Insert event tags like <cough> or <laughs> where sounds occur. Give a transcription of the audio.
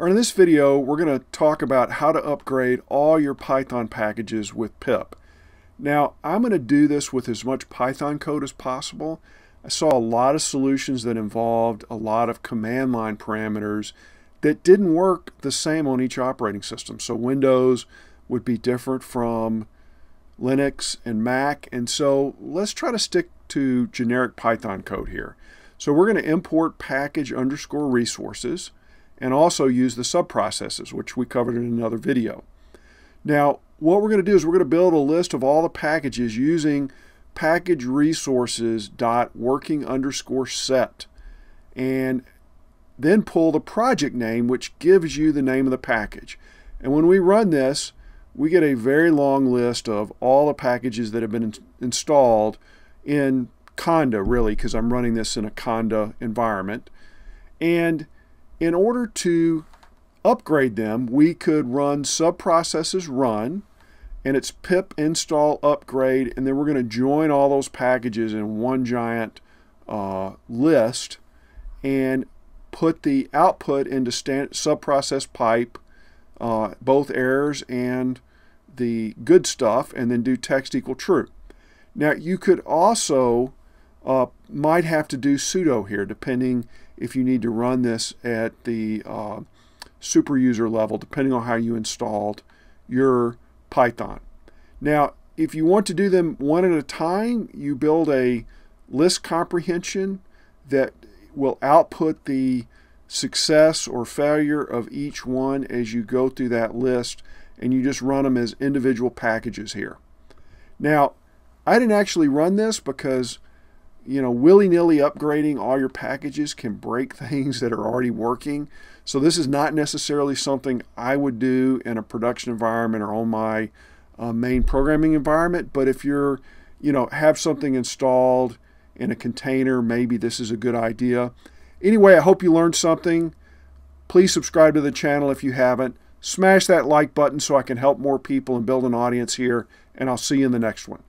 Or in this video, we're going to talk about how to upgrade all your Python packages with pip. Now, I'm going to do this with as much Python code as possible. I saw a lot of solutions that involved a lot of command line parameters that didn't work the same on each operating system. So Windows would be different from Linux and Mac. And so let's try to stick to generic Python code here. So we're going to import package underscore resources and also use the subprocesses, which we covered in another video. Now, what we're going to do is we're going to build a list of all the packages using package resources dot working underscore set and then pull the project name which gives you the name of the package and when we run this we get a very long list of all the packages that have been in installed in conda really because I'm running this in a conda environment and in order to upgrade them, we could run subprocesses run, and it's pip install upgrade, and then we're going to join all those packages in one giant uh, list and put the output into subprocess pipe, uh, both errors and the good stuff, and then do text equal true. Now you could also uh, might have to do sudo here, depending if you need to run this at the uh, super user level, depending on how you installed your Python. Now, if you want to do them one at a time, you build a list comprehension that will output the success or failure of each one as you go through that list, and you just run them as individual packages here. Now, I didn't actually run this because you know, willy-nilly upgrading all your packages can break <laughs> things that are already working. So this is not necessarily something I would do in a production environment or on my uh, main programming environment. But if you're, you know, have something installed in a container, maybe this is a good idea. Anyway, I hope you learned something. Please subscribe to the channel if you haven't. Smash that like button so I can help more people and build an audience here. And I'll see you in the next one.